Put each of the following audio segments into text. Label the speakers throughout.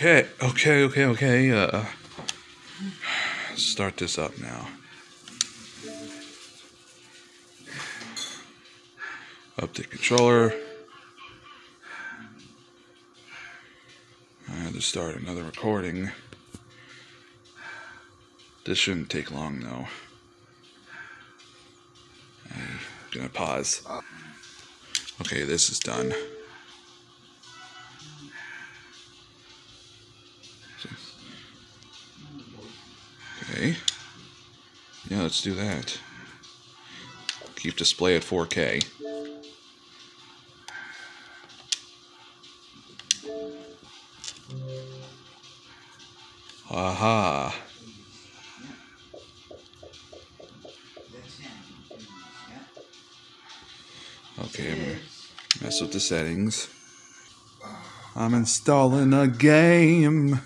Speaker 1: Okay, okay, okay, okay. Uh, start this up now. Update controller. I had to start another recording. This shouldn't take long though. I'm gonna pause. Okay, this is done. Okay. Yeah, let's do that. Keep display at 4K. Aha. Okay, I'm gonna mess with the settings. I'm installing a game.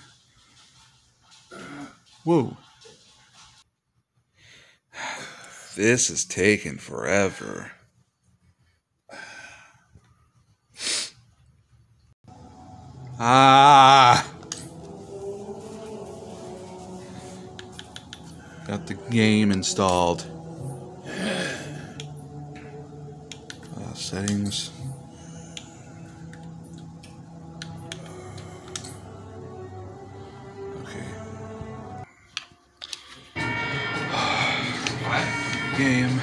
Speaker 1: Whoa. This is taking forever. Ah! Got the game installed. Uh, settings. Game.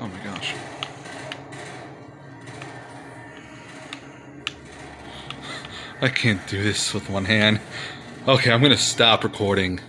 Speaker 1: Oh my gosh. I can't do this with one hand. Okay, I'm gonna stop recording.